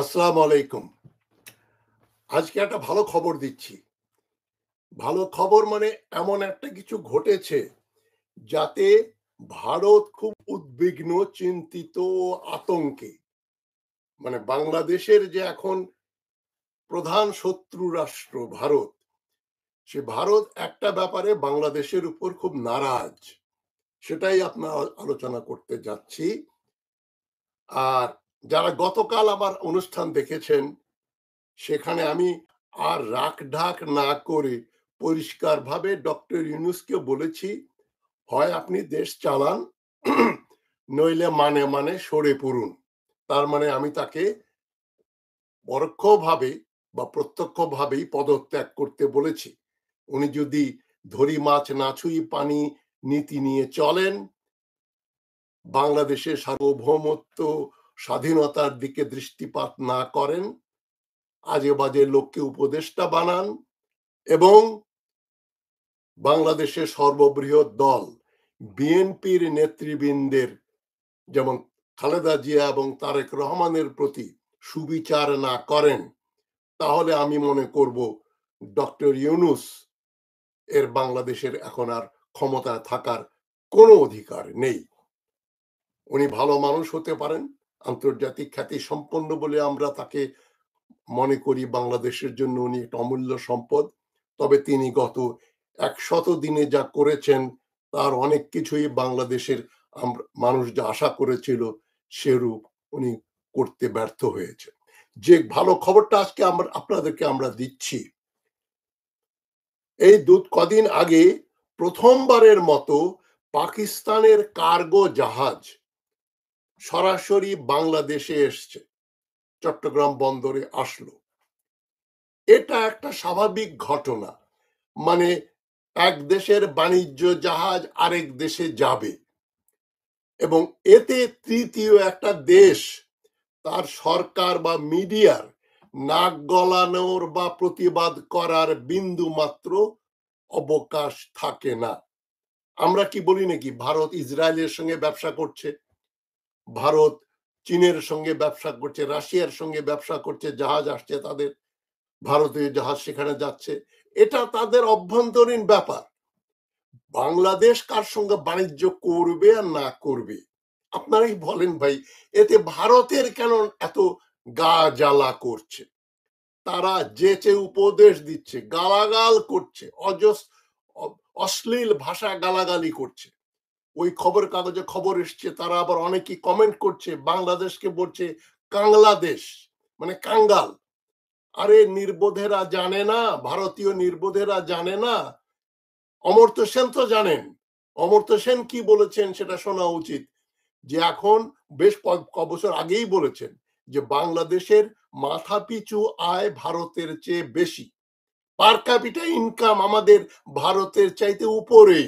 আসসালামু আলাইকুম আজকে একটা ভালো খবর দিচ্ছি। ভালো খবর মানে এমন একটা কিছু ঘটেছে যাতে ভারত খুব উদ্বিগ্ন, চিন্তিত আতঙ্কে। মানে বাংলাদেশের যে এখন প্রধান শত্রু রাষ্ট্র ভারত, সে ভারত একটা ব্যাপারে বাংলাদেশের উপর খুব নারাজ। সেটাই আপনার আলোচনা করতে যাচ্ছি। আর যারা গতকাল আমার অনুষ্ঠান দেখেছেন, সেখানে আমি আর রাখ ঢাক না করে পরিষ্কারভাবে ডক্টর ইউনুসকে বলেছি, হয় আপনি দেশ চালান, নইলে মানে মানে সরে পড়ুন। তার মানে আমি তাকে পরোক্ষভাবে বা প্রত্যক্ষভাবেই পদত্যাগ করতে বলেছি। উনি যদি ধরি মাছ না ছুই পানি নীতি নিয়ে চলেন, বাংলাদেশের সার্বভৌমত্ব স্বাধীনতার দিকে দৃষ্টিপাত না করেন আজে বাজে লোককে উপদেষ্টা বানান এবং বাংলাদেশের সর্ববৃহৎ দল, বিএনপির নেতৃবৃন্দের যেমন খালেদা জিয়া এবং তারেক রহমানের প্রতি সুবিচার না করেন, তাহলে আমি মনে করব ডক্টর ইউনুস এর বাংলাদেশের এখন আর ক্ষমতায় থাকার কোনো অধিকার নেই। উনি ভালো মানুষ হতে পারেন আন্তর্জাতিক খ্যাতি সম্পন্ন বলে আমরা তাকে মনে করি। বাংলাদেশের জন্য উনি একটা অমূল্য সম্পদ। তবে তিনি গত একশত দিনে যা করেছেন, তার অনেক কিছুই বাংলাদেশের মানুষ যা আশা করেছিল সেরূপ উনি করতে ব্যর্থ হয়েছে যে ভালো খবরটা আজকে আমরা, আপনাদেরকে আমরা দিচ্ছি, এই দুধ কদিন আগে প্রথমবারের মতো পাকিস্তানের কার্গো জাহাজ সরাসরি বাংলাদেশে এসছে। চট্টগ্রাম বন্দরে আসলো। এটা একটা স্বাভাবিক ঘটনা। মানে এক দেশের বাণিজ্য জাহাজ আরেক দেশে যাবে। এবং এতে তৃতীয় একটা দেশ তার সরকার বা মিডিয়ার নাক গলানোর বা প্রতিবাদ করার বিন্দু মাত্র অবকাশ থাকে না। আমরা কি বলি নাকি? ভারত ইসরায়েলের সঙ্গে ব্যবসা করছে। ভারত, চীনের সঙ্গে ব্যবসা করছে, রাশিয়ার সঙ্গে ব্যবসা করছে, জাহাজ আসছে তাদের, ভারতীয় জাহাজ সেখানে যাচ্ছে। এটা তাদের অভ্যন্তরীণ ব্যাপার। বাংলাদেশ কার সঙ্গে বাণিজ্য করবে আর না করবে? আপনারাই বলেন ভাই, এতে ভারতের কেন এত গা জ্বালা করছে? তারা যেচে উপদেশ দিচ্ছে, গালাগাল করছে, অজস অশ্লীল ভাষা গালাগালি করছে। ওই খবর কাগজে খবর এসছে, তারা আবার অনেকেই কমেন্ট করছে, বাংলাদেশকে বলছে কাংলাদেশ মানে কাঙ্গাল। আরে নির্বোধেরা জানে না, ভারতীয় নির্বোধেরা জানে না। অমর্ত্য সেন তো জানেন। অমর্ত্য সেন কি বলেছেন সেটা শোনা উচিত। যে এখন বেশ ক বছর আগেই বলেছেন যে বাংলাদেশের মাথা পিছু আয় ভারতের চেয়ে বেশি। পার ক্যাপিটা ইনকাম আমাদের ভারতের চাইতে উপরে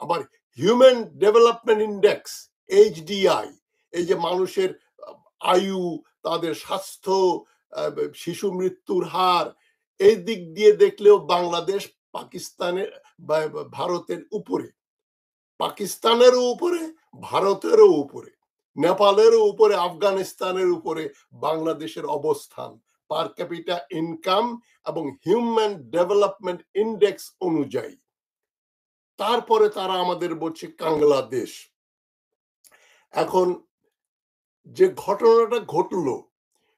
আবার হিউম্যান ডেভেলপমেন্ট ইন্ডেক্স এইচডিআই এই যে মানুষের আয়ু, তাদের স্বাস্থ্য শিশু মৃত্যুর হার, এই দিক দিয়ে দেখলেও বাংলাদেশ পাকিস্তানের ভারতের উপরে। পাকিস্তানেরও উপরে, ভারতেরও উপরে, নেপালেরও উপরে, আফগানিস্তানের উপরে বাংলাদেশের অবস্থান। পার ক্যাপিটা ইনকাম এবং হিউম্যান ডেভেলপমেন্ট ইন্ডেক্স অনুযায়ী। তারপরে তারা আমাদের বলছে বাংলাদেশ এখন যে ঘটনাটা ঘটলো,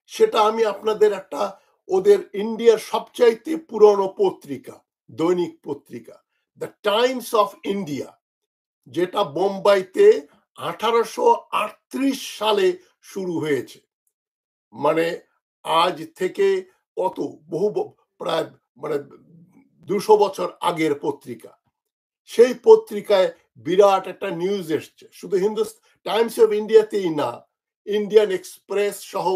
সেটা আমি আপনাদের একটা ওদের ইন্ডিয়ার সবচাইতে পুরনো পত্রিকা, দৈনিক পত্রিকা, দ্য টাইমস অফ ইন্ডিয়া, যেটা বোম্বাইতে আঠারোশো আটত্রিশ সালে শুরু হয়েছে। মানে আজ থেকে কত, বহু প্রায় মানে দুশো বছর আগের পত্রিকা। সেই পত্রিকায় বিরাট একটা নিউজ এসছে। শুধু হিন্দুস্তান টাইমস অফ ইন্ডিয়াতেই না ইন্ডিয়ান এক্সপ্রেস সহ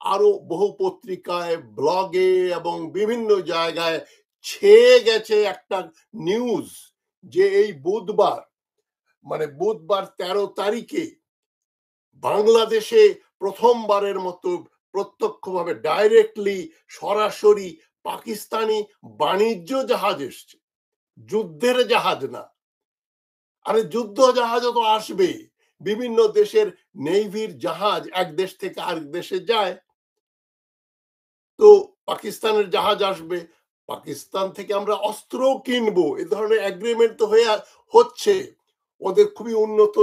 আরও বহু পত্রিকায় ব্লগে এবং বিভিন্ন জায়গায় ছেয়ে গেছে একটা নিউজ যে এই বুধবার মানে বুধবার তেরো তারিখে বাংলাদেশে প্রথমবারের মতো প্রত্যক্ষভাবে ডাইরেক্টলি সরাসরি পাকিস্তানি বাণিজ্য জাহাজ এসছে। যুদ্ধের জাহাজ না। আরে যুদ্ধ জাহাজ তো আসবে বিভিন্ন দেশের নেভির জাহাজ এক দেশ থেকে আরেক দেশে যায়। তো পাকিস্তানের জাহাজ আসবে। পাকিস্তান থেকে আমরা অস্ত্র কিনবো। এ ধরনের এগ্রিমেন্ট তো হয়ে হচ্ছে। ওদের খুবই উন্নত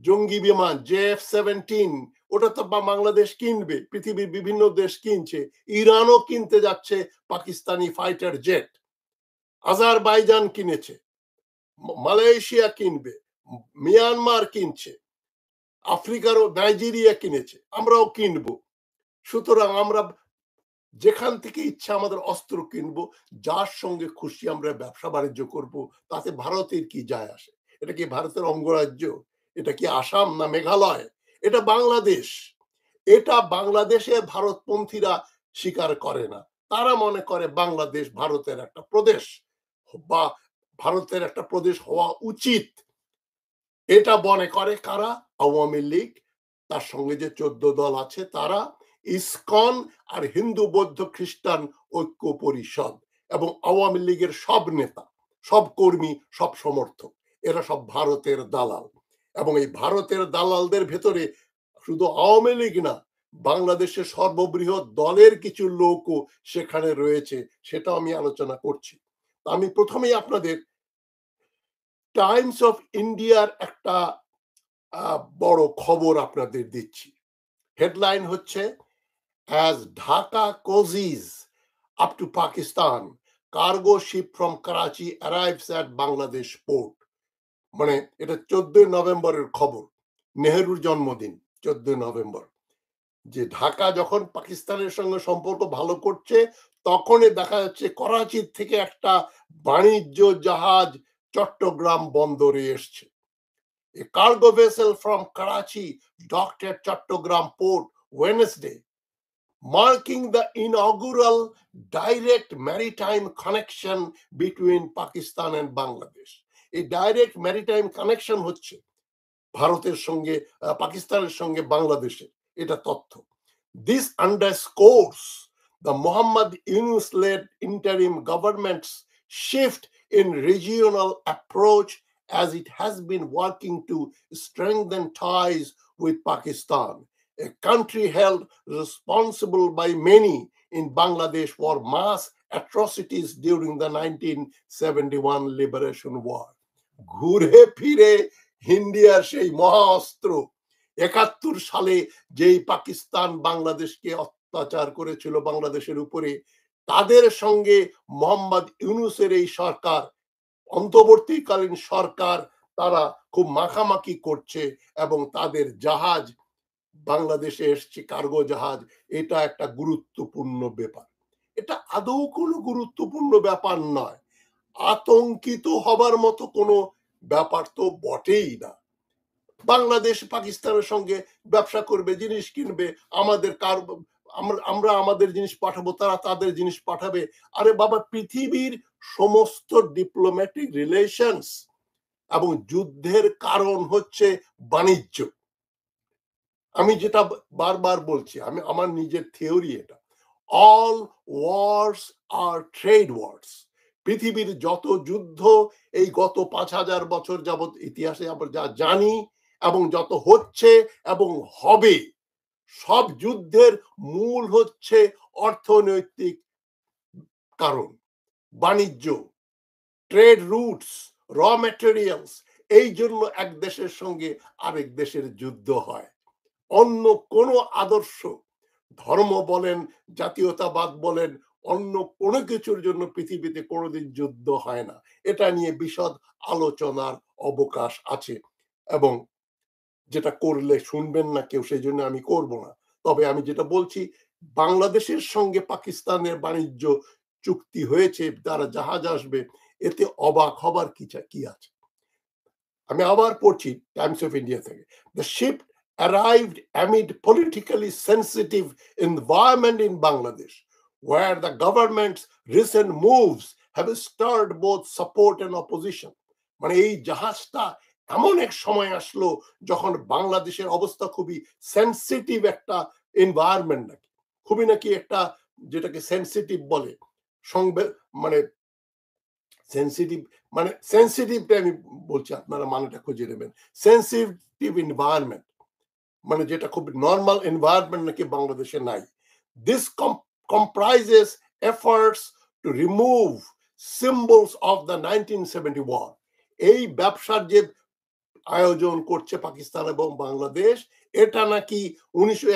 জঙ্গি বিমান, জে এফ সেভেন্টিন, ওটা তো বাংলাদেশ কিনবে। পৃথিবীর বিভিন্ন দেশ কিনছে। ইরানও কিনতে যাচ্ছে পাকিস্তানি ফাইটার জেট আজারবাইজান কিনেছে মালয়েশিয়া কিনবে মিয়ানমার কিনছে আফ্রিকারও নাইজেরিয়া কিনেছে আমরাও কিনবো সুতরাং আমরা যেখান থেকে ইচ্ছা আমাদের অস্ত্র কিনবো যার সঙ্গে খুশি আমরা ব্যবসা বাণিজ্য করব তাতে ভারতের কি যায় আসে এটা কি ভারতের অঙ্গরাজ্য এটা কি আসাম না মেঘালয় এটা বাংলাদেশ এটা বাংলাদেশে ভারতপন্থীরা স্বীকার করে না তারা মনে করে বাংলাদেশ ভারতের একটা প্রদেশ বা ভারতের একটা প্রদেশ হওয়া উচিত। এটা মনে করে কারা? আওয়ামী লীগ, তার সঙ্গে যে চোদ্দ দল আছে তারা, ইসকন আর হিন্দু বৌদ্ধ খ্রিস্টান ঐক্য পরিষদ এবং আওয়ামী লীগের সব নেতা, সব কর্মী, সব সমর্থক, এরা সব ভারতের দালাল এবং এই ভারতের দালালদের ভেতরে শুধু আওয়ামী লীগ না, বাংলাদেশের সর্ববৃহৎ দলের কিছু লোকও সেখানে রয়েছে সেটা আমি আলোচনা করছি। আমি প্রথমেই আপনাদের টাইমস অফ ইন্ডিয়ার একটা বড় খবর আপনাদের দিচ্ছি। হেডলাইন হচ্ছে as Dhaka up to Pakistan cargo ship from Karachi arrives at Bangladesh port মানে এটা চোদ্দই নভেম্বরের খবর, নেহেরুর জন্মদিন, চোদ্দই নভেম্বর। যে ঢাকা যখন পাকিস্তানের সঙ্গে সম্পর্ক ভালো করছে তখনই দেখা যাচ্ছে করাচির থেকে একটা বাণিজ্য জাহাজ চট্টগ্রাম বন্দরে এসছে। A cargo vessel from Karachi docked at Chittagong port Wednesday marking the inaugural direct maritime connection between Pakistan and Bangladesh এই ডাইরেক্ট ম্যারিটাইম কানেকশন হচ্ছে ভারতের সঙ্গে পাকিস্তানের সঙ্গে বাংলাদেশের, এটা তথ্য। This under scores The Muhammad Yunus led interim government's shift in regional approach as it has been working to strengthen ties with Pakistan, a country held responsible by many in Bangladesh for mass atrocities during the 1971 liberation war. ঘুরে ফিরে ইন্ডিয়ার সেই মহা অস্ত্র একাত্তর সালে যেই পাকিস্তান বাংলাদেশকে অত্যাচার করেছিল বাংলাদেশের উপরে, তাদের সঙ্গে মোহাম্মদ ইউনুসের এই সরকার, অন্তর্বর্তীকালীন সরকার তারা খুব মাখামাখি করছে এবং তাদের জাহাজ, বাংলাদেশে এসছে কার্গো জাহাজ, এটা একটা গুরুত্বপূর্ণ ব্যাপার। এটা আদৌ কোনো গুরুত্বপূর্ণ ব্যাপার নয়। আতঙ্কিত হবার মতো কোনো ব্যাপার তো বটেই না। বাংলাদেশ পাকিস্তানের সঙ্গে ব্যবসা করবে, জিনিস কিনবে, আমাদের কার আমরা আমাদের জিনিস পাঠাবো, তারা তাদের জিনিস পাঠাবে। আরে বাবা, পৃথিবীর সমস্ত ডিপ্লোম্যাটিক রিলেশনস এবং যুদ্ধের কারণ হচ্ছে বাণিজ্য। আমি যেটা বারবার বলছি, আমি, আমার নিজের থিওরি এটা। অল ওয়ার্স আর ট্রেড ওয়ার্স পৃথিবীর যত যুদ্ধ, এই গত পাঁচ হাজার বছর যাবৎ ইতিহাসে আমরা যা জানি এবং যত হচ্ছে এবং হবে সব যুদ্ধের মূল হচ্ছে অর্থনৈতিক কারণ, বাণিজ্য ট্রেড রুটস র ম্যাটেরিয়ালস এই জন্য এক দেশের সঙ্গে আরেক দেশের যুদ্ধ হয়। অন্য কোনো আদর্শ, ধর্ম বলেন, জাতীয়তাবাদ বলেন, অন্য কোনো কিছুর জন্য পৃথিবীতে কোনোদিন যুদ্ধ হয় না। এটা নিয়ে বিশদ আলোচনার অবকাশ আছে এবং যেটা করলে শুনবেন না কেউ সেই জন্য আমি করব না। তবে আমি যেটা বলছি, বাংলাদেশের সঙ্গে পাকিস্তানের বাণিজ্য চুক্তি হয়েছে, তারা জাহাজ আসবে, এতে অবাক হবার কি কি আছে? আমি আবার পড়ছি টাইমস অফ ইন্ডিয়া থেকে। The ship arrived amid politically sensitive environment in Bangladesh where the government recent moves have stirred both support and opposition মানে এই জাহাজটা এমন এক সময় আসলো যখন বাংলাদেশের অবস্থা খুবই সেন্সিটিভ একটা এনভায়রনমেন্ট নাকি। খুবই নাকি একটা যেটাকে সেন্সিটিভ বলে। সংবে মানে সেন্সিটিভ মানে সেন্সিটিভটা আমি বলছি, আপনারা মানেটা খুঁজে নেবেন। সেন্সিটিভ এনভায়রনমেন্ট মানে যেটা খুব নর্মাল এনভায়রনমেন্ট নাকি বাংলাদেশে নাই। This comprises efforts to remove symbols of symbols of the 1971 এই ব্যবসার যে আয়োজন করছে পাকিস্তান এবং বাংলাদেশ। এটা নাকি উনিশশো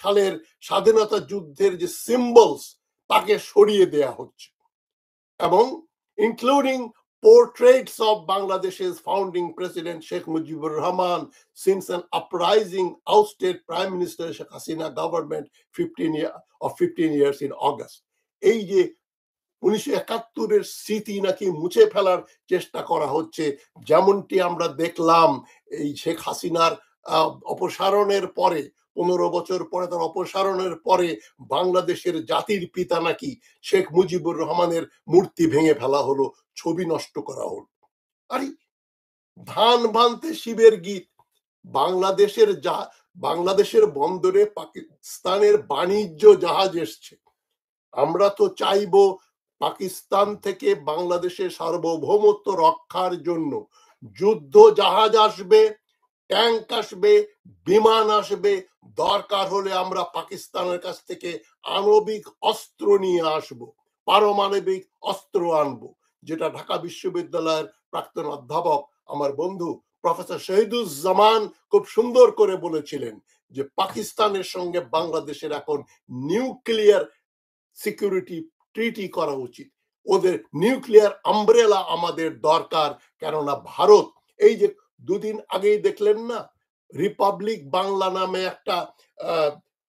সালের স্বাধীনতা যুদ্ধের যে সিম্বলস তাকে সরিয়ে দেয়া হচ্ছে। এবং ইনক্লুডিং পোর্ট্রেটস অফ বাংলাদেশের founding president Sheikh Mujibur Rahman since an uprising ousted prime minister Sheikh Hasina government fifteen year of fifteen years in August এই যে উনিশশো একাত্তরের স্মৃতি নাকি মুছে ফেলার চেষ্টা করা হচ্ছে। যেমনটি আমরা দেখলাম, এই শেখ হাসিনার অপসারণের পরে, পনেরো বছর পরে তার অপসারণের পরে বাংলাদেশের জাতির পিতা নাকি শেখ মুজিবুর রহমানের মূর্তি ভেঙে ফেলা হলো, ছবি নষ্ট করা হলো। আরে, ধান বানতে শিবের গীত। বাংলাদেশের যা, বাংলাদেশের বন্দরে পাকিস্তানের বাণিজ্য জাহাজ এসছে। আমরা তো চাইব পাকিস্তান থেকে বাংলাদেশের সার্বভৌমত্ব রক্ষার জন্য যুদ্ধ জাহাজ আসবে, ট্যাঙ্ক আসবে, বিমান আসবে। দরকার হলে আমরা পাকিস্তানের কাছ থেকে আণবিক অস্ত্র নিয়ে আসব, পারমাণবিক অস্ত্র আনব, যেটা ঢাকা বিশ্ববিদ্যালয়ের প্রাক্তন অধ্যাপক আমার বন্ধু প্রফেসর শহীদুজ্জামান খুব সুন্দর করে বলেছিলেন যে পাকিস্তানের সঙ্গে বাংলাদেশের এখন নিউক্লিয়ার সিকিউরিটি ট্রিটি করা উচিত। ওদের নিউক্লিয়ার আমব্রেলা আমাদের দরকার, কেননা ভারত, এই যে দুদিন আগেই দেখলেন না? রিপাবলিক বাংলা নামে একটা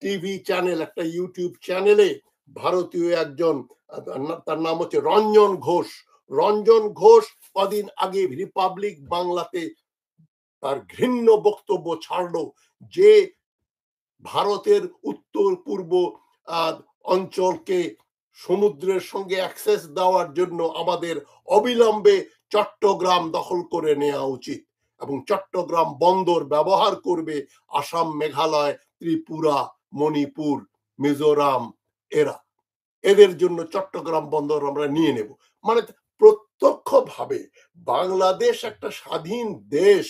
টিভি চ্যানেল একটা ইউটিউব চ্যানেলে ভারতীয় একজন, তার নাম হচ্ছে রঞ্জন ঘোষ। রঞ্জন ঘোষ কদিন আগে রিপাবলিক বাংলাতে তার ঘৃণ্য বক্তব্য ছাড়ল যে ভারতের উত্তর পূর্ব অঞ্চলকে সমুদ্রের সঙ্গে অ্যাক্সেস দেওয়ার জন্য আমাদের অবিলম্বে চট্টগ্রাম দখল করে নেওয়া উচিত এবং চট্টগ্রাম বন্দর ব্যবহার করবে আসাম, মেঘালয়, ত্রিপুরা, মণিপুর, মিজোরাম, এরা। এদের জন্য চট্টগ্রাম বন্দর আমরা নিয়ে নেব। মানে প্রত্যক্ষভাবে বাংলাদেশ একটা স্বাধীন দেশ,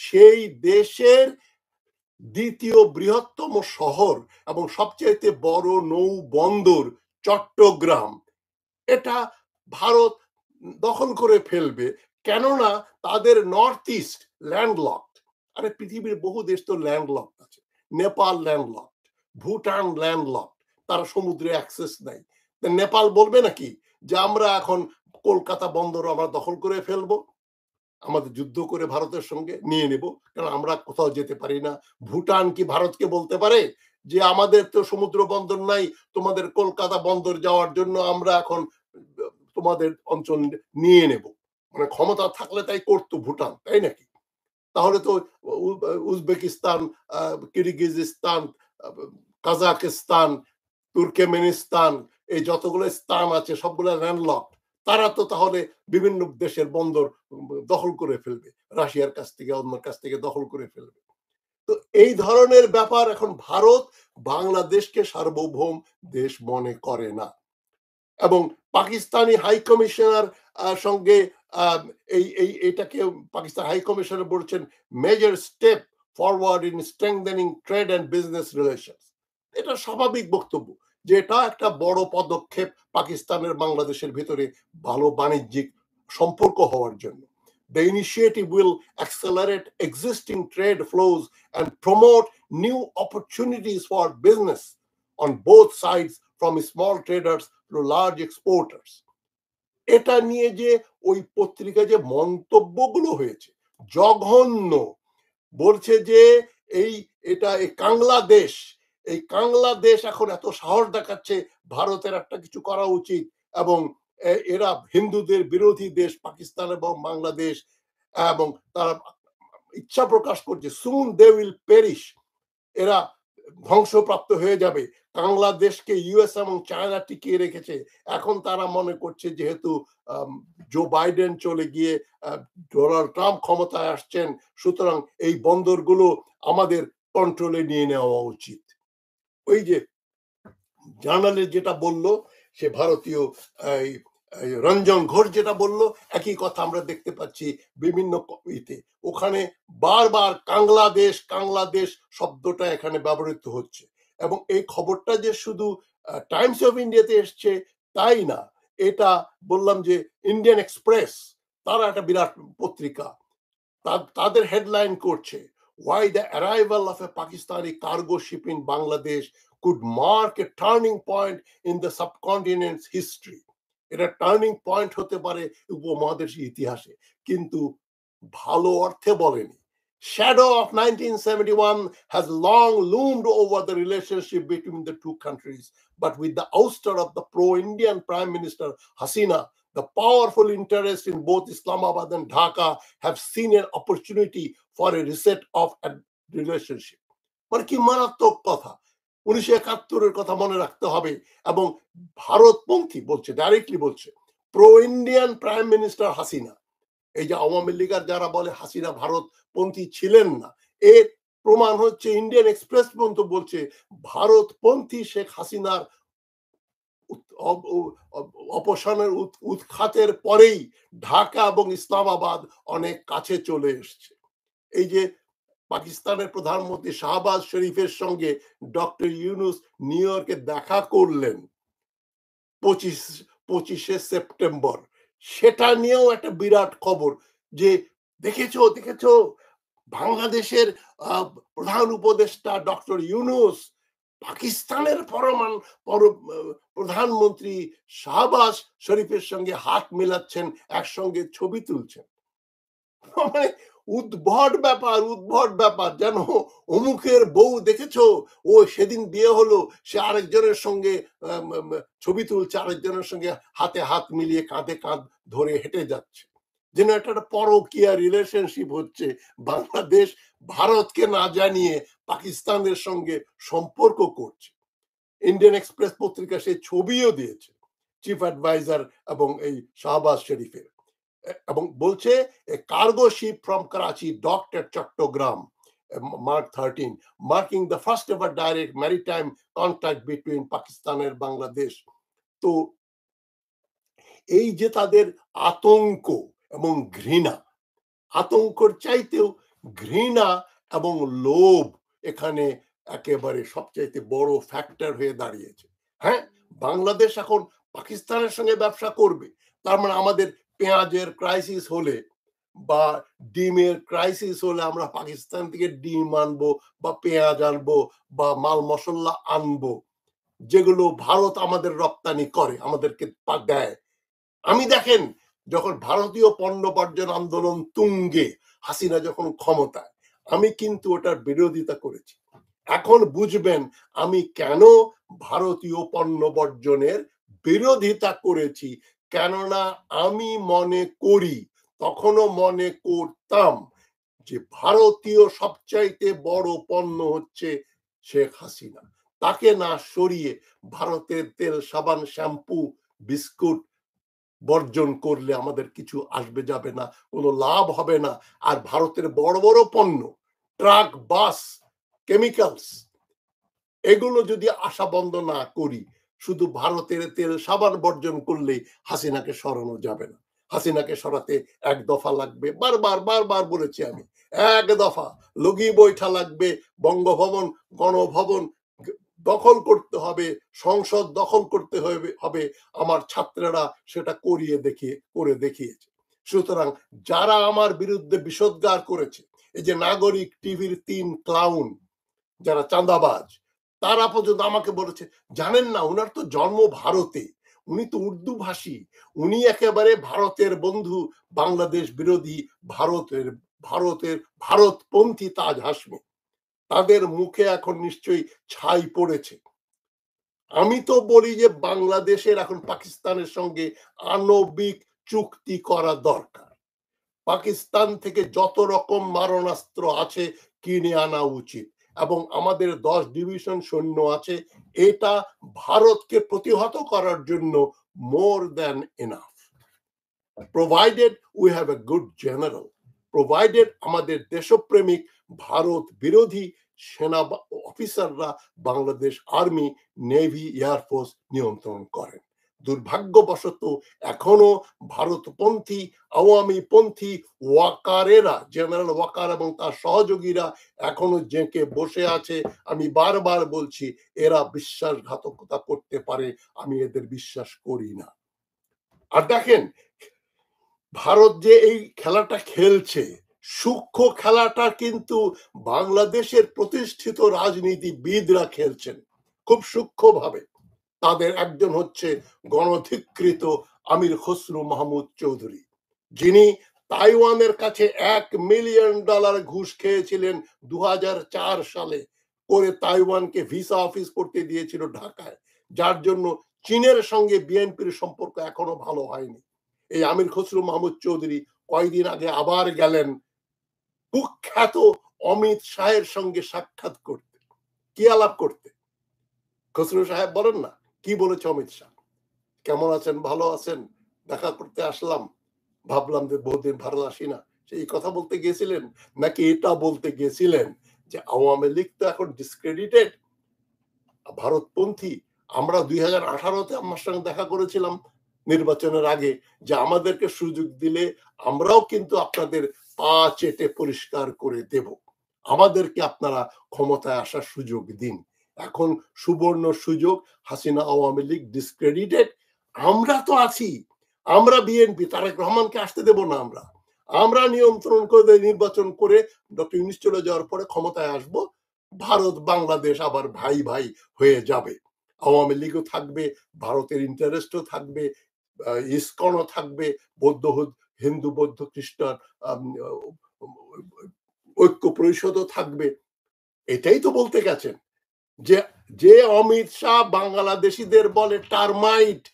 সেই দেশের দ্বিতীয় বৃহত্তম শহর এবং সবচেয়ে বড় নৌ বন্দর চট্টগ্রাম। এটা ভারত দখল করে ফেলবে কেননা তাদের নর্থ ইস্ট ল্যান্ডলক আরে পৃথিবীর বহু দেশ তো ল্যান্ডলক আছে। নেপাল ল্যান্ডলক ভুটান ল্যান্ডলক তারা সমুদ্রে অ্যাক্সেস নাই নেপাল বলবে নাকি যে আমরা এখন কলকাতা বন্দর আমরা দখল করে ফেলব? আমাদের যুদ্ধ করে ভারতের সঙ্গে নিয়ে নেব। কারণ আমরা কোথাও যেতে পারি না? ভুটান কি ভারতকে বলতে পারে? যে আমাদের তো সমুদ্র বন্দর নাই, তোমাদের কলকাতা বন্দর যাওয়ার জন্য আমরা এখন, তোমাদের অঞ্চল নিয়ে নেব। মানে ক্ষমতা থাকলে তাই করতো ভুটান, তাই নাকি? তাহলে তো উজবেকিস্তান কিরগিজিস্তান কাজাকিস্তান তুর্কমেনিস্তান, এই যতগুলো স্থান আছে সবগুলো ল্যান্ডলক, তারা তো তাহলে বিভিন্ন দেশের বন্দর দখল করে ফেলবে, রাশিয়ার কাছ থেকে, অন্যের কাছ থেকে দখল করে ফেলবে। তো এই ধরনের ব্যাপার এখন ভারত বাংলাদেশকে সার্বভৌম দেশ মনে করে না। এবং পাকিস্তানি হাই কমিশনার সঙ্গে এই এই, এটাকে পাকিস্তান হাই কমিশনার বলছেন major step forward in strengthening trade and business relation এটা স্বাভাবিক বক্তব্য যে এটা একটা বড় পদক্ষেপ পাকিস্তানের বাংলাদেশের ভিতরে ভালো বাণিজ্যিক সম্পর্ক হওয়ার জন্য। The initiative will accelerate existing trade flows and promote new opportunities for business on both sides from small traders to large exporters. এটা নিয়ে যে ওই পত্রিকা যে মন্তব্যগুলো হয়েছে জঘন্য বলছে যে এই এটা এই বাংলাদেশ এই বাংলাদেশ এখন এত সাহস দেখাচ্ছে ভারতের একটা কিছু করা উচিত এবং এরা হিন্দুদের বিরোধী দেশ, পাকিস্তান এবং বাংলাদেশ এবং তারা ইচ্ছা প্রকাশ করছে সুন দে উইল পেরিশ এরা ধ্বংসপ্রাপ্ত হয়ে যাবে। বাংলাদেশকে ইউএস এবং চায়না টিকিয়ে রেখেছে। এখন তারা মনে করছে যেহেতু জো বাইডেন চলে গিয়ে ডোনাল্ড ট্রাম্প ক্ষমতায় আসছেন, সুতরাং এই বন্দরগুলো আমাদের কন্ট্রোলে নিয়ে নেওয়া উচিত। ওই যে জার্নালে যেটা বলল সে ভারতীয় রঞ্জন ঘোষ যেটা বলল, একই কথা আমরা দেখতে পাচ্ছি বিভিন্ন ইতে। ওখানে বারবার কাংলাদেশ কাংলাদেশ শব্দটা এখানে ব্যবহৃত হচ্ছে। এবং এই খবরটা যে শুধু টাইমস অফ ইন্ডিয়াতে এসছে তাই না, এটা বললাম যে ইন্ডিয়ান এক্সপ্রেস তারা একটা বিরাট পত্রিকা তাদের হেডলাইন করছে, why the arrival of a Pakistani cargo ship in Bangladesh could mark a turning point in the subcontinent's history. এটা টার্নিং পয়েন্ট হতে পারে উপমহাদেশের ইতিহাসে কিন্তু ভালো অর্থে বলেনি shadow of 1971 has long loomed over the relationship between the two countries but with the ouster of the pro-indian prime minister hasina the powerful interests in both islamabad and dhaka have seen an opportunity for a reset of a relationship মানে কি মারাত্মক কথা উনিশশো একাত্তরের কথা মনে রাখতে হবে এবং ভারতপন্থী বলছে ডাইরেক্টলি বলছে pro Indian prime minister Hasina, এই যে আওয়ামী লীগার যারা বলে হাসিনা ভারতপন্থী ছিলেন না, এর প্রমাণ হচ্ছে ইন্ডিয়ান এক্সপ্রেস পর্যন্ত বলছে, ভারতপন্থী শেখ হাসিনার অপসানের উৎখাতের পরেই ঢাকা এবং ইসলামাবাদ অনেক কাছে চলে এসছে। এই যে পাকিস্তানের প্রধানমন্ত্রী শাহবাজ শরীফের সঙ্গে ডক্টর ইউনুস নিউ ইয়র্কে দেখা করলেন পঁচিশ, পঁচিশে সেপ্টেম্বর। সেটা নিয়েও একটা বিরাট খবর যে, দেখেছ দেখেছ, বাংলাদেশের প্রধান উপদেষ্টা ডক্টর ইউনুস পাকিস্তানের পরমান প্রধানমন্ত্রী শাহবাজ শরীফের সঙ্গে হাত মেলাচ্ছেন, একসঙ্গে ছবি তুলছেন। মানে উদ্ভট ব্যাপার উদ্ভট ব্যাপার। যেন অমুকের বউ দেখেছ? ও সেদিন বিয়ে হলো, সে আরেকজনের সঙ্গে ছবি তুলছে, আরেকজনের সঙ্গে হাতে হাত মিলিয়ে কাঁধে কাঁধ ধরে হেঁটে যাচ্ছে। যেন একটা পরকিয়া রিলেশনশিপ হচ্ছে। বাংলাদেশ ভারতকে না জানিয়ে পাকিস্তানের সঙ্গে সম্পর্ক করছে। ইন্ডিয়ান এক্সপ্রেস পত্রিকা সে ছবিও দিয়েছে। চিফ অ্যাডভাইজার এবং এই শাহবাজ শরীফের। এবং বলছে cargo ship from Karachi at Chittagong mark thirteen marking the first ever direct maritime contact between পাকিস্তানের বাংলাদেশ তো এই যে তাদের আতঙ্ক এবং ঘৃণা, আতঙ্কর চাইতেও ঘৃণা এবং লোভ এখানে একেবারে সবচাইতে বড় ফ্যাক্টর হয়ে দাঁড়িয়েছে। হ্যাঁ বাংলাদেশ এখন পাকিস্তানের সঙ্গে ব্যবসা করবে, তার মানে আমাদের পেঁয়াজের ক্রাইসিস হলে বা ডিমের ক্রাইসিস হলে আমরা পাকিস্তান থেকে ডিম আনব বা পেঁয়াজ আনব বা মাল মশলা আনব, যেগুলো ভারত আমাদের রপ্তানি করে, আমাদেরকে দেয়। আমি দেখেন, যখন ভারতীয় পণ্য বর্জন আন্দোলন তুঙ্গে, হাসিনা যখন ক্ষমতায়, আমি কিন্তু ওটার বিরোধিতা করেছি। এখন বুঝবেন, আমি কেন ভারতীয় পণ্য বর্জনের বিরোধিতা করেছি কেননা আমি মনে করি, তখনও মনে করতাম যে ভারতীয় সবচাইতে বড় পণ্য হচ্ছে শেখ হাসিনা। তাকে না সরিয়ে ভারতের তেল, সাবান, শ্যাম্পু, বিস্কুট বর্জন করলে আমাদের কিছু আসবে যাবে না, কোনো লাভ হবে না। আর ভারতের বড় বড় পণ্য, ট্রাক, বাস, কেমিক্যালস, এগুলো যদি আশা বন্ধ না করি শুধু ভারতের তেল সাবান বর্জন করলে হাসিনাকে সরানো যাবে না। হাসিনাকে সরাতে এক দফা লাগবে, বারবার বারবার বলেছি আমি, এক দফা লগি বৈঠা লাগবে, বঙ্গভবন, গণভবন দখল করতে হবে, সংসদ দখল করতে হবে হবে, আমার ছাত্রেরা সেটা করিয়ে দেখিয়ে, করে দেখিয়েছে। সুতরাং যারা আমার বিরুদ্ধে বিষোদ্গার করেছে, এই যে নাগরিক টিভির তিন ক্লাউন যারা চাঁদাবাজ তারা পর্যন্ত আমাকে বলেছে, জানেন না ওনার তো জন্ম ভারতে। উনি তো উর্দু ভাষী উনি একেবারে ভারতের বন্ধু, বাংলাদেশ বিরোধী, ভারতের ভারতের ভারতপন্থী তাজ হাসমি তাদের মুখে এখন নিশ্চয়ই ছাই পড়েছে। আমি তো বলি যে বাংলাদেশের এখন পাকিস্তানের সঙ্গে আণবিক চুক্তি করা দরকার। পাকিস্তান থেকে যত রকম মারণাস্ত্র আছে কিনে আনা উচিত। এবং আমাদের দশ ডিভিশন সৈন্য আছে, এটা ভারতকে প্রতিহত করার জন্য more then enough. Provided we have a good general provided আমাদের দেশপ্রেমিক ভারত বিরোধী সেনা অফিসাররা বাংলাদেশ আর্মি নেভি এয়ারফোর্স নিয়ন্ত্রণ করেন। দুর্ভাগ্যবশত এখনও ভারতপন্থী আওয়ামী পন্থী ওয়াকারেরা, জেনারেল ওয়াকার এবং তার সহযোগীরা এখনও জেঁকে বসে আছে। আমি বারবার বলছি, এরা বিশ্বাসঘাতকতা করতে পারে, আমি এদের বিশ্বাস করি না। আর দেখেন, ভারত যে এই খেলাটা খেলছে, সূক্ষ্ম খেলাটা কিন্তু বাংলাদেশের প্রতিষ্ঠিত রাজনীতিবিদরা খেলছেন, খুব সূক্ষ্মভাবে। তাদের একজন হচ্ছে গণধিকৃত আমির খসরু মাহমুদ চৌধুরী। যিনি তাইওয়ানের কাছে এক মিলিয়ন ডলার ঘুষ খেয়েছিলেন দু হাজার চার সালে। করে তাইওয়ানকে ভিসা অফিস করতে দিয়েছিল ঢাকায়। যার জন্য চীনের সঙ্গে বিএনপির সম্পর্ক এখনও ভালো হয়নি। এই আমির খসরু মাহমুদ চৌধুরী কয়দিন আগে আবার গেলেন কুখ্যাত অমিত শাহের সঙ্গে সাক্ষাৎ করতে। কি আলাপ করতে? খসরু সাহেব বলেন না? কি বলেছে অমিত শাহ? কেমন আছেন? ভালো আছেন? দেখা করতে আসলাম। ভাবলাম যে বহুদিন ভালো আসি না। সেই কথা বলতে গিয়েছিলেন? নাকি এটা বলতে গিয়েছিলেন যে আওয়ামী লীগ তো এখন ডিসক্রেডিটেড ভারতপন্থী, আমরা দুই হাজার আঠারোতে আমার সঙ্গে দেখা করেছিলাম নির্বাচনের আগে যে আমাদেরকে সুযোগ দিলে আমরাও কিন্তু আপনাদের পা চেটে পরিষ্কার করে দেব। আমাদেরকে আপনারা ক্ষমতায় আসার সুযোগ দিন। এখন সুবর্ণ সুযোগ হাসিনা আওয়ামী লীগ ডিসক্রেডিটেড আমরা তো আছি। আমরা বিএনপি, তারেক রহমানকে আসতে দেব না আমরা। আমরা নিয়ন্ত্রণ করে নির্বাচন করে ডক্টর ইউনিস চলে যাওয়ার পরে ক্ষমতায় আসব। ভারত, বাংলাদেশ আবার ভাই ভাই হয়ে যাবে। আওয়ামী লীগও থাকবে, ভারতের ইন্টারেস্টও থাকবে ইস্কনও থাকবে, বৌদ্ধ হিন্দু, বৌদ্ধ, খ্রিস্টান ঐক্য পরিষদও থাকবে। এটাই তো বলতে গেছেন। যে যে অমিত শাহ বাংলাদেশিদের বলে টারমাইট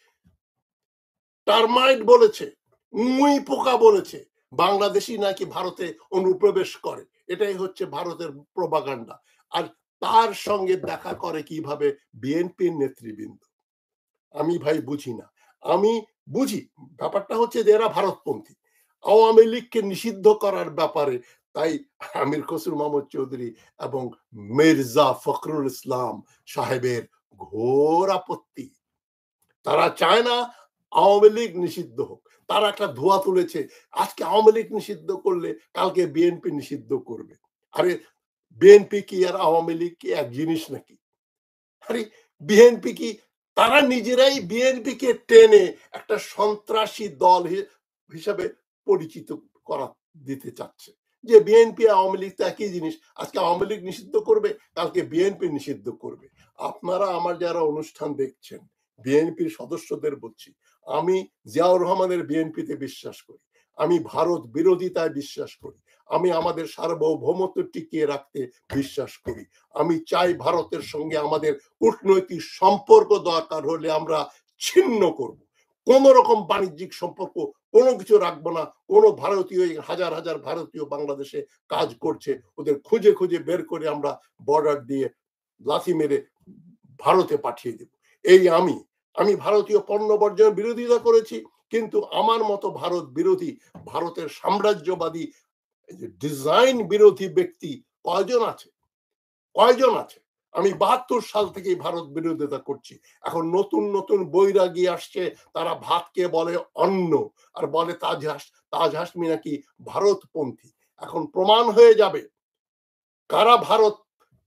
টারমাইট বলেছে, মুই পোকা বলেছে, বাংলাদেশি নাকি ভারতে অনুপ্রবেশ করে। এটাই হচ্ছে ভারতের প্রবাগান্ডা আর তার সঙ্গে দেখা করে কীভাবে বিএনপির নেতৃবৃন্দ। আমি ভাই বুঝি না। আমি বুঝি, ব্যাপারটা হচ্ছে যে এরা ভারতপন্থী। আওয়ামী লীগকে নিষিদ্ধ করার ব্যাপারে তাই আমির খসরু মোহাম্মদ চৌধুরী এবং মির্জা ফখরুল ইসলাম সাহেবের ঘোর আপত্তি। তারা চায় না আওয়ামী লীগ নিষিদ্ধ হোক। তারা একটা ধোয়া তুলেছে, আজকে আওয়ামী লীগ নিষিদ্ধ করলে কালকে বিএনপি নিষিদ্ধ করবে। আরে বিএনপি কি আর আওয়ামী লীগ কি এক জিনিস নাকি? আরে বিএনপি কি, তারা নিজেরাই বিএনপি কে টেনে একটা সন্ত্রাসী দল হিসাবে পরিচিত করা দিতে চাচ্ছে। যে বিএনপি আওয়ামী লীগ তো একই জিনিস? আজকে আওয়ামী লীগ নিষিদ্ধ করবে, কালকে বিএনপি নিষিদ্ধ করবে। আপনারা আমার যারা অনুষ্ঠান দেখছেন বিএনপির সদস্যদের বলছি, আমি জিয়াউর রহমানের বিএনপিতে বিশ্বাস করি, আমি ভারত বিরোধিতায় বিশ্বাস করি, আমি আমাদের সার্বভৌমত্ব টিকিয়ে রাখতে বিশ্বাস করি, আমি চাই ভারতের সঙ্গে আমাদের কূটনৈতিক সম্পর্ক দরকার হলে আমরা ছিন্ন করব। কোন রকম বাণিজ্যিক সম্পর্ক, কোনো কিছু রাখব না। কোনো ভারতীয়, হাজার হাজার ভারতীয় বাংলাদেশে কাজ করছে, ওদের খুঁজে খুঁজে বের করে আমরা বর্ডার দিয়ে লাথি মেরে ভারতে পাঠিয়ে দেব। এই আমি আমি ভারতীয় পণ্য বর্জনের বিরোধিতা করেছি, কিন্তু আমার মতো ভারত বিরোধী, ভারতের সাম্রাজ্যবাদী ডিজাইন বিরোধী ব্যক্তি কয়জন আছে? কয়জন আছে? আমি বাহাত্তর সাল থেকেই ভারত বিরোধিতা করছি। এখন নতুন নতুন বৈরাগী আসছে, তারা ভাতকে বলে অন্ন, আর বলে তাজ তাজ হাসমি নাকি ভারতপন্থী। এখন প্রমাণ হয়ে যাবে কারা ভারত,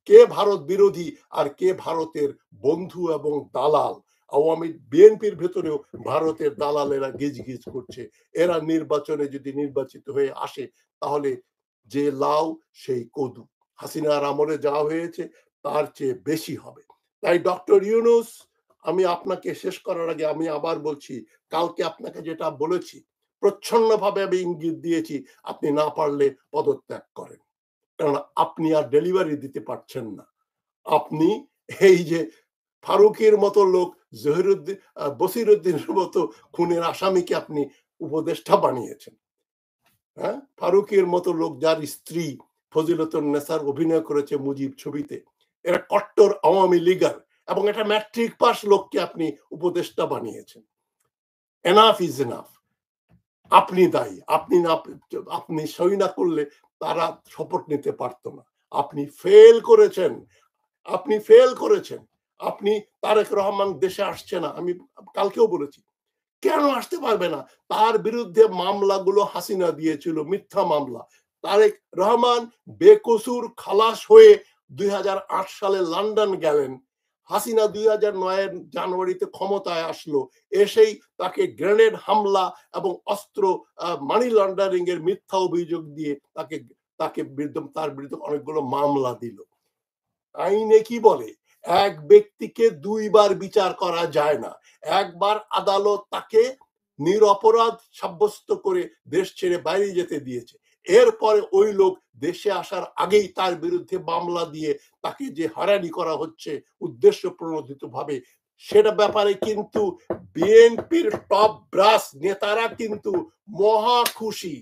কে ভারত বিরোধী, আর কে ভারতের বন্ধু এবং দালাল। আওয়ামী বিএনপির ভেতরেও ভারতের দালালেরা গিজ গিজ করছে। এরা নির্বাচনে যদি নির্বাচিত হয়ে আসে, তাহলে যে লাউ, সেই কদু। হাসিনার আমলে যা হয়েছে তার চেয়ে বেশি হবে। তাই ডক্টর ইউনুস, আমি আপনাকে শেষ করার আগে আমি আবার বলছি, কালকে আপনাকে যেটা বলেছি প্রচ্ছন্ন ভাবে আমি ইঙ্গিত দিয়েছি, আপনি না পারলে পদত্যাগ করেন। কারণ আপনি আর ডেলিভারি দিতে পারছেন না। আপনি এই যে ফারুকের মতো লোক, জহিরুদ্দিন বসিরুদ্দিনের মতো খুনের আসামিকে আপনি উপদেষ্টা বানিয়েছেন। হ্যাঁ? ফারুকের মতো লোক যার স্ত্রী ফজিলতুন নেসার অভিনয় করেছে মুজিব ছবিতে এরা কট্টর আওয়ামী লীগার এবং এটা ম্যাট্রিক পাস লোককে আপনি উপদেষ্টা বানিয়েছেন। এনাফ ইজ এনাফ আপনি দায়ী। আপনি না, আপনি সই না করলে তারা শপথ নিতে পারতো না। আপনি ফেল করেছেন। আপনি ফেল করেছেন। আপনি তারেক রহমান দেশে আসছে না। আমি কালকেও বলেছি। কেন আসতে পারবে না? তার বিরুদ্ধে মামলাগুলো হাসিনা দিয়েছিল, মিথ্যা মামলা। তারেক রহমান বেকসুর খালাস হয়ে দুই হাজার আট সালে লন্ডন গেলেন। হাসিনা দুই হাজার নয়ের জানুয়ারিতে ক্ষমতায় আসলো। এসেই তাকে গ্রেনেড হামলা এবং অস্ত্র মানি লন্ডারিং এর মিথ্যা অভিযোগ দিয়ে তাকে তাকে বিরুদ্ধে, তার বিরুদ্ধে অনেকগুলো মামলা দিল। আইনে কি বলে? এক ব্যক্তিকে দুইবার বিচার করা যায় না। একবার আদালত তাকে নিরপরাধ সাব্যস্ত করে দেশ ছেড়ে বাইরে যেতে দিয়েছে। এরপরে ওই লোক দেশে আসার আগেই তার বিরুদ্ধে মামলা দিয়ে তাকে যে হারানি করা হচ্ছে উদ্দেশ্য প্রণোদিত ভাবে, সেটা ব্যাপারে কিন্তু বিএনপির টপ ব্রাস নেতারা কিন্তু মহা খুশি।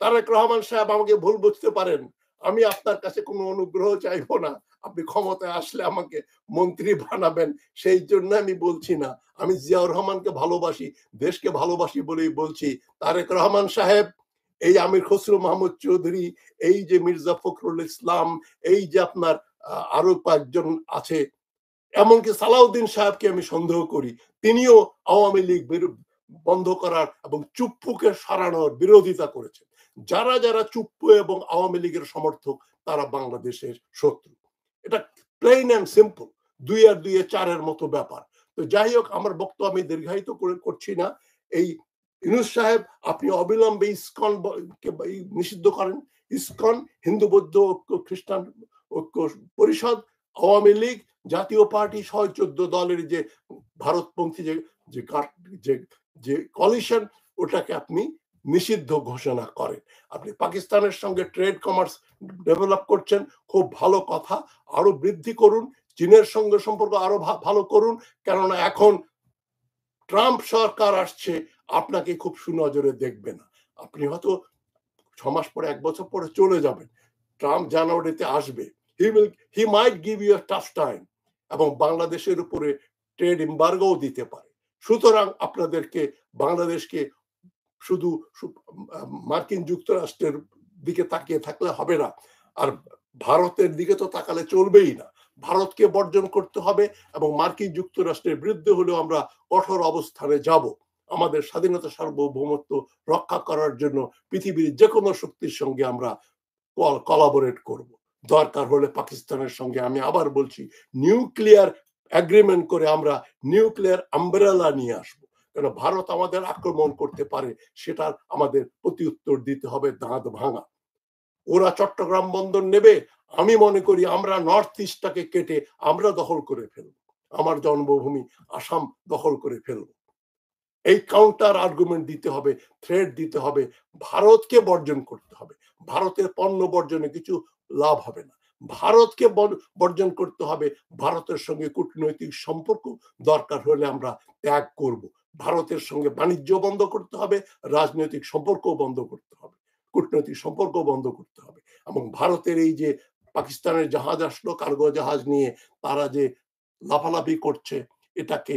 তারেক রহমান সাহেব, আমাকে ভুল বুঝতে পারেন, আমি আপনার কাছে কোনো অনুগ্রহ চাইব না। আপনি ক্ষমতায় আসলে আমাকে মন্ত্রী বানাবেন, সেই জন্য আমি বলছি না। আমি জিয়াউর রহমানকে ভালোবাসি, দেশকে ভালোবাসি বলেই বলছি। তারেক রহমান সাহেব এই আমির খসরু মাহমুদ চৌধুরী, এই যে মির্জা ফখরুল ইসলাম, এই যে আপনার আরও কয়েকজন আছে, এমনকি সালাউদ্দিন সাহেবকে আমি সন্দেহ করি, তিনিও আওয়ামী লীগ বন্ধ করার এবং চুপ্পুকে সরানোর বিরোধিতা করেছেন। যারা যারা চুপ্পু এবং আওয়ামী লীগের সমর্থক, তারা বাংলাদেশের শত্রু। এটা প্লেন অ্যান্ড সিম্পল দুই আর দুই চারের মতো ব্যাপার। তো যাই হোক, আমার বক্তব্য আমি দীর্ঘায়িত করে করছি না। এই ইনুস সাহেব, আপনি অবিলম্বে ইস্কন নিষিদ্ধ করেন। ইস্কন হিন্দু, বৌদ্ধ ঐক্য, খ্রিস্টান ঐক্য পরিষদ, আওয়ামী লীগ, জাতীয় পার্টি সহ চোদ্দ দলের যে ভারতপন্থী যে যে যে কলিশন ওটাকে আপনি নিষিদ্ধ ঘোষণা করেন। আপনি পাকিস্তানের সঙ্গে ট্রেড কমার্স ডেভেলপ করছেন, খুব ভালো কথা। আরও বৃদ্ধি করুন, চীনের সঙ্গে সম্পর্ক আরও ভালো করুন। কেননা এখন ট্রাম্প সরকার আসছে আপনাকে খুব সুনজরে দেখবে না। আপনি হয়তো ছ মাস পরে, এক বছর পরে চলে যাবেন। ট্রাম্প জানুয়ারিতে আসবে। He will he might give you tough time এবং বাংলাদেশের উপরে ট্রেড এম্বার্গও দিতে পারে। সুতরাং আপনাদেরকে, বাংলাদেশকে শুধু মার্কিন যুক্তরাষ্ট্রের দিকে তাকিয়ে থাকলে হবে না। আর ভারতের দিকে তো তাকালে চলবেই না। ভারতকে বর্জন করতে হবে এবং মার্কিন যুক্তরাষ্ট্রের বিরুদ্ধে হলেও আমরা কঠোর অবস্থানে যাব। আমাদের স্বাধীনতা সার্বভৌমত্ব রক্ষা করার জন্য পৃথিবীর যে কোনো শক্তির সঙ্গে আমরা কলাবোরেট করব। দরকার হলে পাকিস্তানের সঙ্গে আমি আবার বলছি নিউক্লিয়ার অ্যাগ্রিমেন্ট করে আমরা নিউক্লিয়ার আমব্রেলা নিয়ে আসব। কেন ভারত আমাদের আক্রমণ করতে পারে সেটার আমাদের প্রতি উত্তর দিতে হবে, দাঁত ভাঙা। ওরা চট্টগ্রাম বন্দর নেবে, আমি মনে করি আমরা নর্থ ইস্টটাকে কেটে আমরা দখল করে ফেলব। আমার জন্মভূমি আসাম দখল করে ফেলব। এই কাউন্টার আর্গুমেন্ট দিতে হবে থ্রেড দিতে হবে, ভারতকে বর্জন করতে হবে। ভারতের পণ্য বর্জনে কিছু লাভ হবে না। ভারতকে বর্জন করতে হবে, ভারতের সঙ্গে কূটনৈতিক সম্পর্ক দরকার হলে আমরা ত্যাগ করব। ভারতের সঙ্গে বাণিজ্য বন্ধ করতে হবে, রাজনৈতিক সম্পর্ক বন্ধ করতে হবে, কূটনৈতিক সম্পর্ক বন্ধ করতে হবে। এবং ভারতের এই যে পাকিস্তানের জাহাজ আসলো, কার্গো জাহাজ নিয়ে, তারা যে লাফালাফি করছে, এটাকে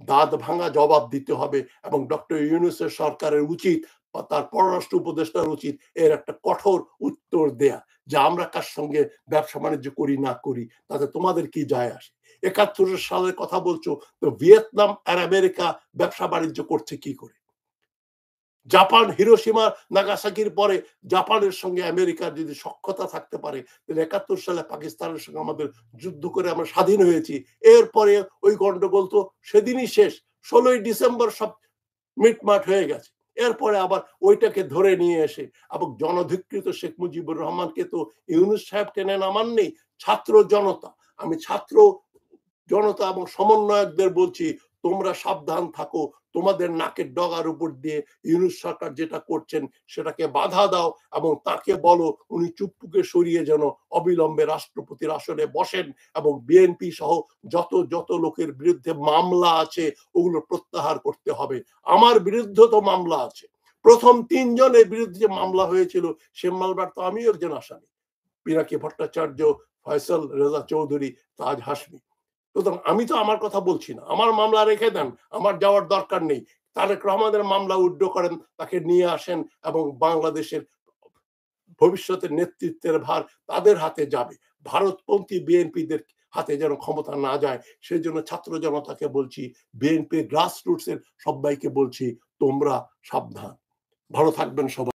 দাঁত ভাঙা জবাব দিতে হবে এবং ডক্টর ইউনুসের সরকারের উচিত বা তার পররাষ্ট্র উপদেষ্টার উচিত এর একটা কঠোর উত্তর দেয়া, যা আমরা কার সঙ্গে ব্যবসা বাণিজ্য করি না করি, তাতে তোমাদের কি যায় আসে? একাত্তর সালের কথা বলছো, তো ভিয়েতনাম আর আমেরিকা ব্যবসা বাণিজ্য করছে কি করে? জাপান হিরোসীমা নাগাসাকির পরে জাপানের সঙ্গে আমেরিকার যদি সক্ষতা থাকতে পারে, তাহলে একাত্তর সালে পাকিস্তানের সঙ্গে আমাদের যুদ্ধ করে আমরা স্বাধীন হয়েছি। এরপরে ওই গন্ডগোল তো সেদিনই শেষ, ষোলোই ডিসেম্বর সব মিটমাট হয়ে গেছে। এরপরে আবার ওইটাকে ধরে নিয়ে এসে, এবং জনধিকৃত শেখ মুজিবুর রহমানকে তো ইউনুস সাহেব টেনে নামান নেই ছাত্র জনতা। আমি ছাত্র জনতা এবং সমন্বয়কদের বলছি তোমরা সাবধান থাকো। তোমাদের নাকের ডগার উপর দিয়ে ইউনুস সরকার যেটা করছেন, সেটাকে বাধা দাও এবং তাকে বলো উনি চুপ্পুকে সরিয়ে যেন অবিলম্বে রাষ্ট্রপতির আসনে বসেন এবং বিএনপি সহ যত যত লোকের বিরুদ্ধে মামলা আছে, ওগুলো প্রত্যাহার করতে হবে। আমার বিরুদ্ধে তো মামলা আছে। প্রথম তিনজনের বিরুদ্ধে যে মামলা হয়েছিল, সে মামলার তো আমিও একজন আসামি। পিনাকি ভট্টাচার্য, ফয়সল রেজা চৌধুরী, তাজ হাসমি সুতরাং আমি তো আমার কথা বলছি না। আমার মামলা রেখে দেন, আমার যাওয়ার দরকার নেই। তারেক রহমানের মামলা উড্ড করেন, তাকে নিয়ে আসেন এবং বাংলাদেশের ভবিষ্যতের নেতৃত্বের ভার তাদের হাতে যাবে। ভারতপন্থী বিএনপিদের হাতে যেন ক্ষমতা না যায় সেই জন্য ছাত্র জনতাকে বলছি বিএনপি গ্রাসরুটস এর সবাইকে বলছি, তোমরা সাবধান। ভালো থাকবেন সবাই।